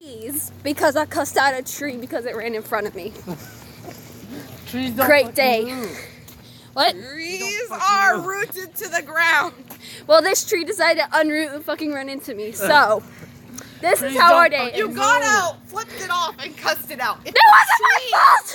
Trees, because I cussed out a tree because it ran in front of me. Trees don't Great day. move. What? Trees are rooted to the ground. Well, this tree decided to unroot and fucking run into me. So, this is how our day. You got out, flipped it off, and cussed it out. It's It wasn't my fault!